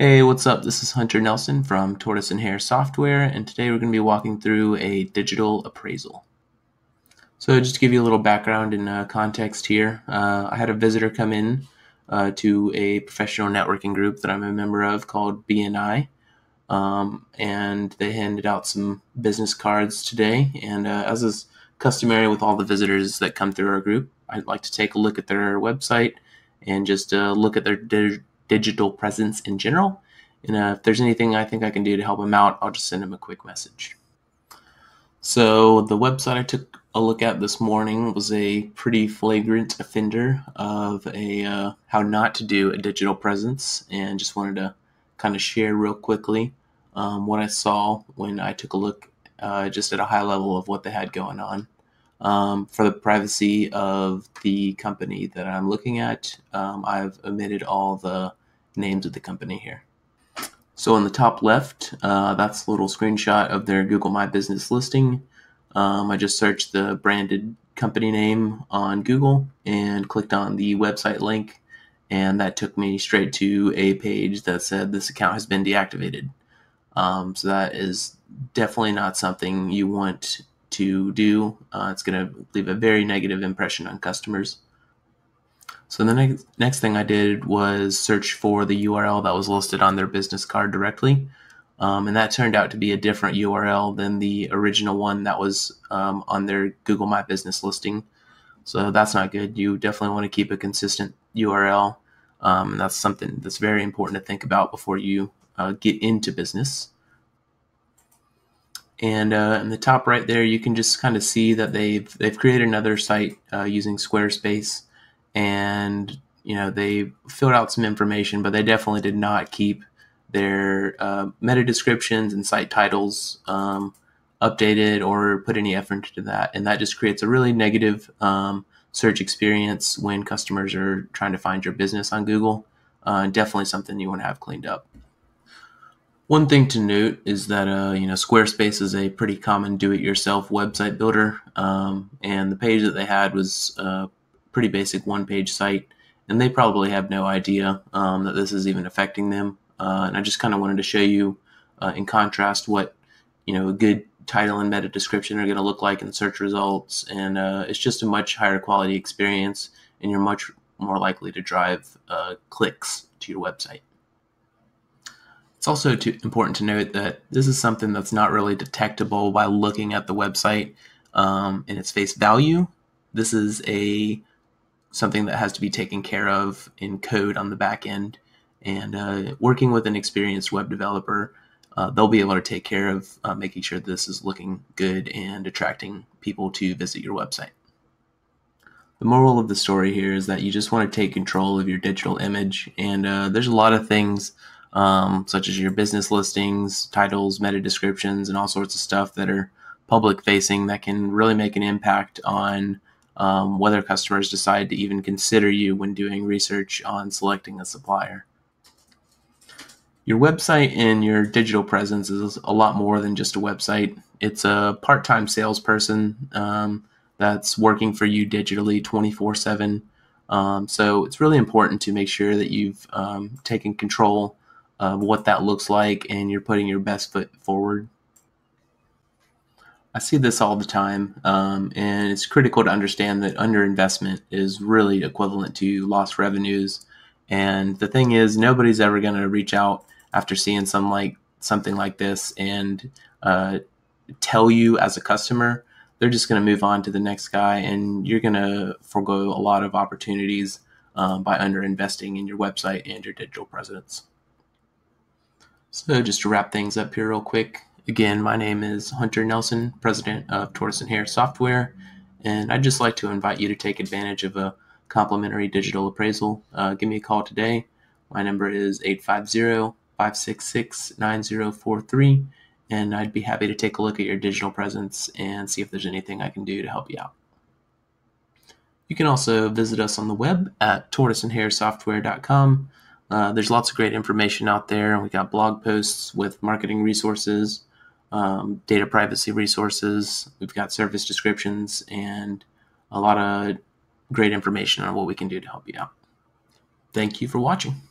Hey, what's up? This is Hunter Nelson from Tortoise and Hare Software, and today we're going to be walking through a digital appraisal. So, just to give you a little background and uh, context here, uh, I had a visitor come in uh, to a professional networking group that I'm a member of called BNI, um, and they handed out some business cards today. And uh, as is customary with all the visitors that come through our group, I'd like to take a look at their website and just uh, look at their digital presence in general. And uh, if there's anything I think I can do to help him out, I'll just send him a quick message. So, the website I took a look at this morning was a pretty flagrant offender of a uh, how not to do a digital presence, and just wanted to kind of share real quickly um, what I saw when I took a look uh, just at a high level of what they had going on. Um, for the privacy of the company that I'm looking at, um, I've omitted all the names of the company here. So on the top left, uh, that's a little screenshot of their Google My Business listing. Um, I just searched the branded company name on Google and clicked on the website link, and that took me straight to a page that said this account has been deactivated. Um, so that is definitely not something you want to do. Uh, it's going to leave a very negative impression on customers. So the next next thing I did was search for the URL that was listed on their business card directly, um, and that turned out to be a different URL than the original one that was um, on their Google My Business listing. So that's not good. You definitely want to keep a consistent URL, um, and that's something that's very important to think about before you uh, get into business. And uh, in the top right there, you can just kind of see that they've they've created another site uh, using Squarespace, and you know they filled out some information, but they definitely did not keep their uh, meta descriptions and site titles um, updated or put any effort into that, and that just creates a really negative um, search experience when customers are trying to find your business on Google. Uh, definitely something you want to have cleaned up. One thing to note is that uh, you know Squarespace is a pretty common do-it-yourself website builder, um, and the page that they had was a pretty basic one-page site, and they probably have no idea um, that this is even affecting them. Uh, and I just kind of wanted to show you, uh, in contrast, what you know a good title and meta description are going to look like in search results, and uh, it's just a much higher quality experience, and you're much more likely to drive uh, clicks to your website. It's also important to note that this is something that's not really detectable by looking at the website um, in its face value. This is a something that has to be taken care of in code on the back end. And uh, working with an experienced web developer, uh, they'll be able to take care of uh, making sure this is looking good and attracting people to visit your website. The moral of the story here is that you just want to take control of your digital image, and uh, there's a lot of things um, such as your business listings, titles, meta descriptions, and all sorts of stuff that are public facing that can really make an impact on um, whether customers decide to even consider you when doing research on selecting a supplier. Your website and your digital presence is a lot more than just a website. It's a part time salesperson um, that's working for you digitally 24 um, 7. So it's really important to make sure that you've um, taken control of what that looks like and you're putting your best foot forward. I see this all the time, um, and it's critical to understand that underinvestment is really equivalent to lost revenues. And the thing is, nobody's ever going to reach out after seeing some like something like this and uh, tell you as a customer. They're just going to move on to the next guy, and you're going to forego a lot of opportunities um, by underinvesting in your website and your digital presence. So just to wrap things up here real quick, again, my name is Hunter Nelson, president of Tortoise and Hare Software, and I'd just like to invite you to take advantage of a complimentary digital appraisal. Uh, give me a call today. My number is 850-566-9043, and I'd be happy to take a look at your digital presence and see if there's anything I can do to help you out. You can also visit us on the web at tortoiseandharesoftware.com. Uh, there's lots of great information out there. We got blog posts with marketing resources, um, data privacy resources. We've got service descriptions and a lot of great information on what we can do to help you out. Thank you for watching.